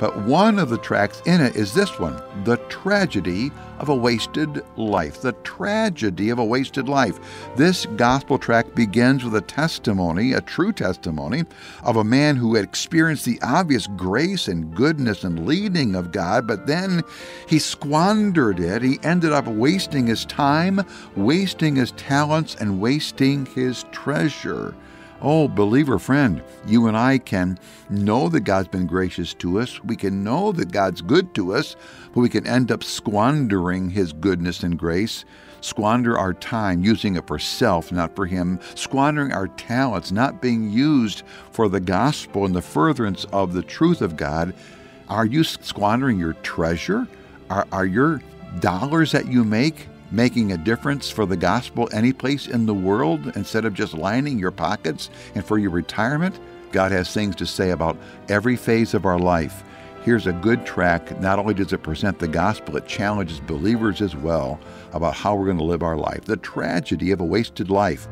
But one of the tracts in it is this one The Tragedy of a Wasted Life. The Tragedy of a Wasted Life. This gospel tract begins with a testimony, a true testimony, of a man who had experienced the obvious grace and goodness and leading of God, but then he squandered it. He ended up wasting his time, wasting his talents, and wasting his treasure. Oh, believer friend, you and I can know that God's been gracious to us. We can know that God's good to us, but we can end up squandering His goodness and grace, squander our time using it for self, not for Him, squandering our talents, not being used for the gospel and the furtherance of the truth of God. Are you squandering your treasure? Are, are your dollars that you make making a difference for the gospel any place in the world instead of just lining your pockets and for your retirement? God has things to say about every phase of our life. Here's a good tract. Not only does it present the gospel, it challenges believers as well about how we're going to live our life. The tragedy of a wasted life.